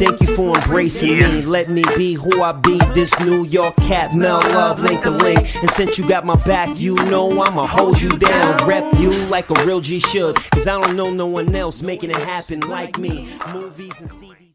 Thank you for embracing me. Let me be who I be. This New York cat, Mel Love, Link2Link. And since you got my back, you know I'ma hold you down. Rep you like a real G should. Cause I don't know no one else making it happen like me. Movies and CDs.